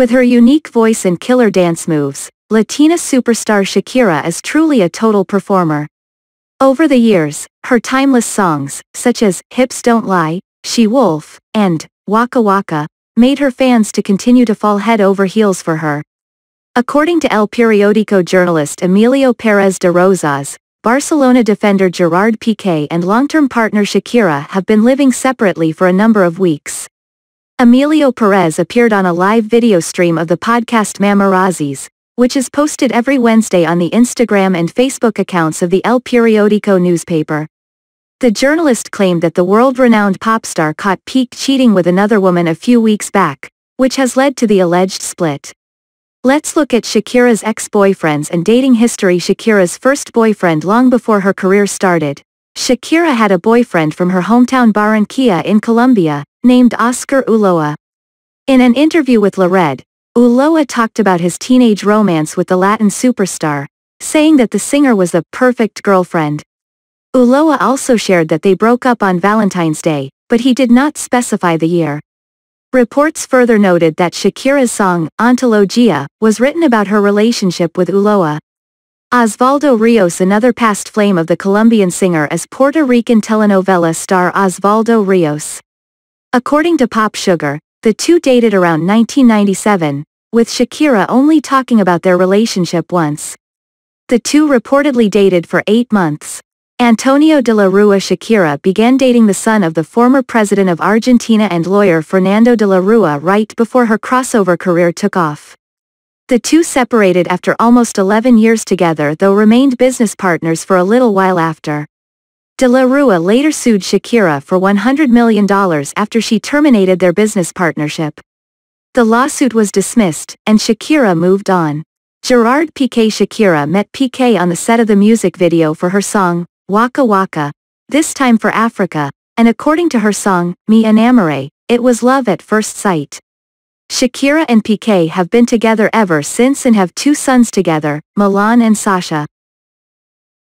With her unique voice and killer dance moves, Latina superstar Shakira is truly a total performer. Over the years, her timeless songs, such as Hips Don't Lie, She Wolf, and Waka Waka, made her fans to continue to fall head over heels for her. According to El Periódico journalist Emilio Perez de Rozas, Barcelona defender Gerard Piqué and long-term partner Shakira have been living separately for a number of weeks. Emilio Perez appeared on a live video stream of the podcast Mamarazzis, which is posted every Wednesday on the Instagram and Facebook accounts of the El Periódico newspaper. The journalist claimed that the world-renowned pop star caught Pique cheating with another woman a few weeks back, which has led to the alleged split. Let's look at Shakira's ex-boyfriends and dating history Shakira's first boyfriend long before her career started. Shakira had a boyfriend from her hometown Barranquilla in Colombia, named Oscar Ulloa. In an interview with La Red, Ulloa talked about his teenage romance with the Latin superstar, saying that the singer was the perfect girlfriend. Ulloa also shared that they broke up on Valentine's Day, but he did not specify the year. Reports further noted that Shakira's song, Antologia, was written about her relationship with Ulloa. Osvaldo Rios another past flame of the Colombian singer is Puerto Rican telenovela star Osvaldo Rios. According to Pop Sugar, the two dated around 1997, with Shakira only talking about their relationship once. The two reportedly dated for eight months. Antonio de la Rua Shakira began dating the son of the former president of Argentina and lawyer Fernando de la Rua right before her crossover career took off. The two separated after almost 11 years together though remained business partners for a little while after. De La Rua later sued Shakira for $100 million after she terminated their business partnership. The lawsuit was dismissed, and Shakira moved on. Gerard Piqué Shakira met Piqué on the set of the music video for her song, Waka Waka, this time for Africa, and according to her song, Me Enamoré, it was love at first sight. Shakira and Piqué have been together ever since and have two sons together, Milan and Sasha.